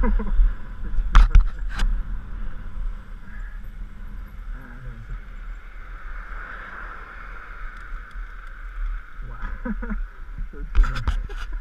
Ha ha ha. Ha ha ha.